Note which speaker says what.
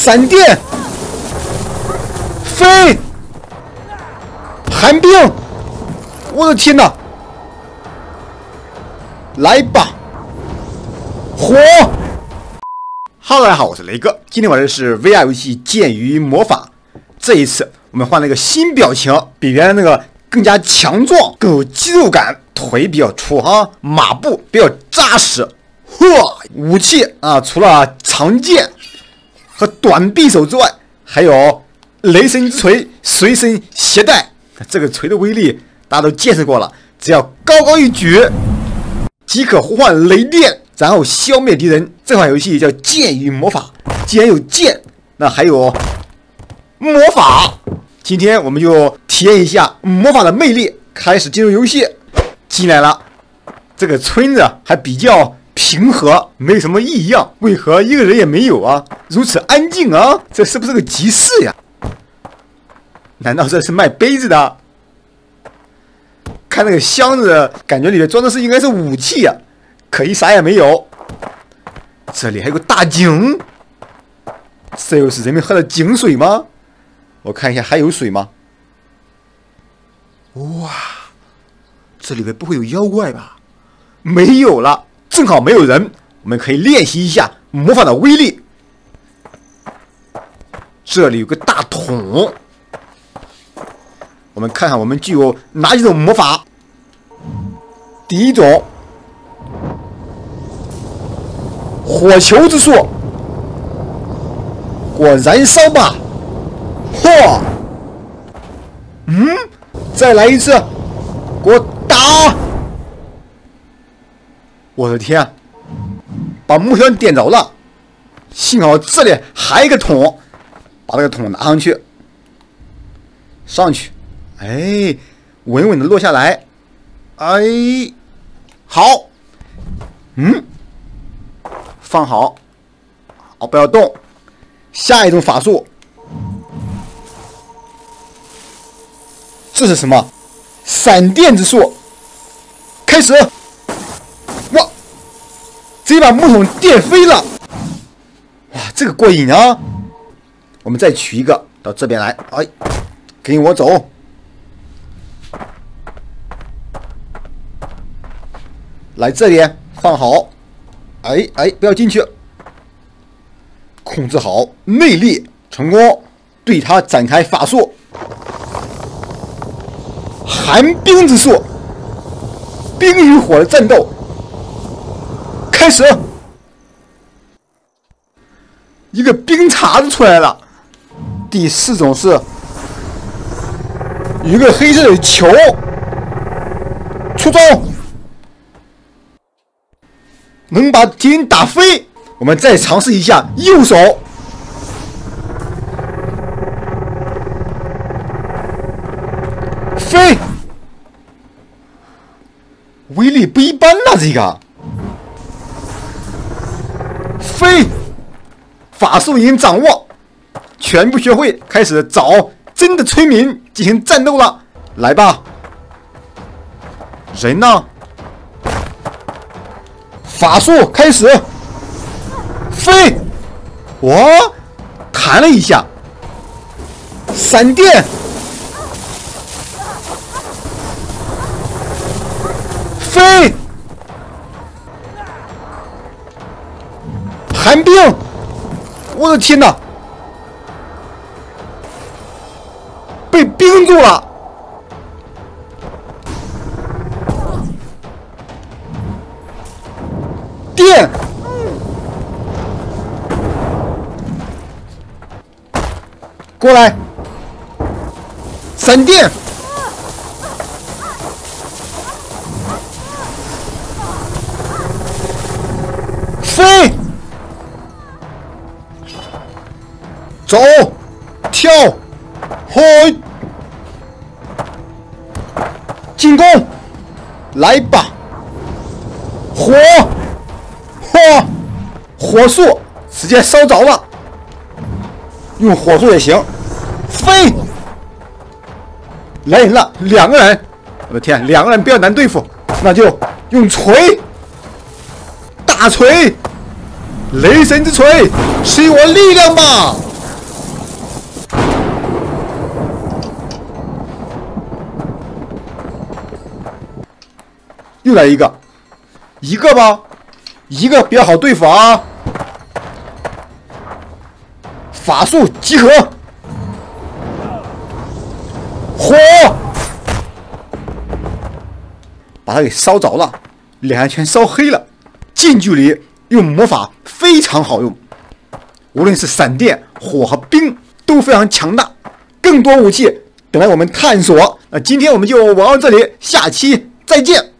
Speaker 1: 闪电，飞，寒冰，我的天哪！来吧，火哈喽大家好，我是雷哥。今天玩的是 VR 游戏《剑与魔法》。这一次我们换了一个新表情，比原来那个更加强壮，更有肌肉感，腿比较粗哈，马步比较扎实。嚯，武器啊，除了长剑和短匕首之外，还有雷神之锤随身携带。这个锤的威力大家都见识过了，只要高高一举。即可呼唤雷电，然后消灭敌人。这款游戏叫《剑与魔法》，既然有剑，那还有魔法。今天我们就体验一下魔法的魅力。开始进入游戏，进来了。这个村子还比较平和，没什么异样。为何一个人也没有啊？如此安静啊？这是不是个集市呀？难道这是卖杯子的？看那个箱子，感觉里面装的是应该是武器呀，可惜啥也没有。这里还有个大井，这又是人们喝的井水吗？我看一下还有水吗？哇，这里面不会有妖怪吧？没有了，正好没有人，我们可以练习一下魔法的威力。这里有个大桶，我们看看我们具有哪几种魔法。第一种，火球之术，给我燃烧吧！嚯，嗯，再来一次，给我打！我的天，把木条点着了，幸好这里还有一个桶，把这个桶拿上去，上去，哎，稳稳的落下来，哎。好，嗯，放好，好，不要动。下一种法术，这是什么？闪电之术。开始，直接把木桶电飞了。哇，这个过瘾啊！我们再取一个到这边来，哎，跟我走。来这里放好，哎哎，不要进去，控制好内力，成功对他展开法术，寒冰之术，冰与火的战斗开始，一个冰碴子出来了，第四种是一个黑色的球，出招。能把敌人打飞，我们再尝试一下右手，飞，威力不一般呐！这个。飞，法术已经掌握，全部学会，开始找真的村民进行战斗了。来吧，人呢？法术开始，飞，我弹了一下，闪电，飞，寒冰，我的天哪，被冰住了。电，过来，闪电，飞，走，跳，嘿，进攻，来吧，火。火！火速直接烧着了，用火速也行。飞！来人了，两个人！我的天，两个人比较难对付，那就用锤，大锤，雷神之锤，赐予我力量吧！又来一个，一个吧，一个比较好对付啊。法术集合，火，把他给烧着了，脸上全烧黑了。近距离用魔法非常好用，无论是闪电、火和冰都非常强大。更多武器等待我们探索。那今天我们就玩到这里，下期再见。